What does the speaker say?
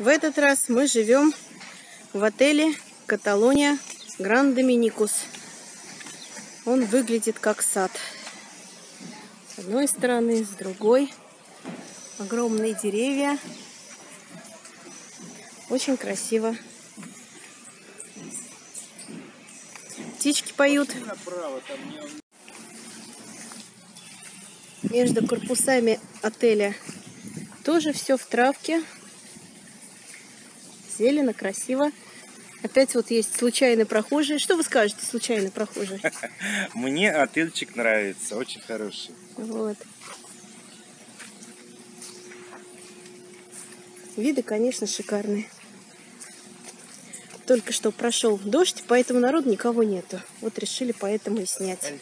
В этот раз мы живем в отеле Каталония Гран Доминикус. Он выглядит как сад. С одной стороны, с другой. Огромные деревья. Очень красиво. Птички поют. Между корпусами отеля тоже все в травке. Зелено, красиво. Опять вот есть случайный прохожий. Что вы скажете, случайный прохожий? Мне отельчик нравится, очень хороший. Вот. Виды, конечно, шикарные. Только что прошел дождь, поэтому народу никого нету. Вот решили поэтому и снять.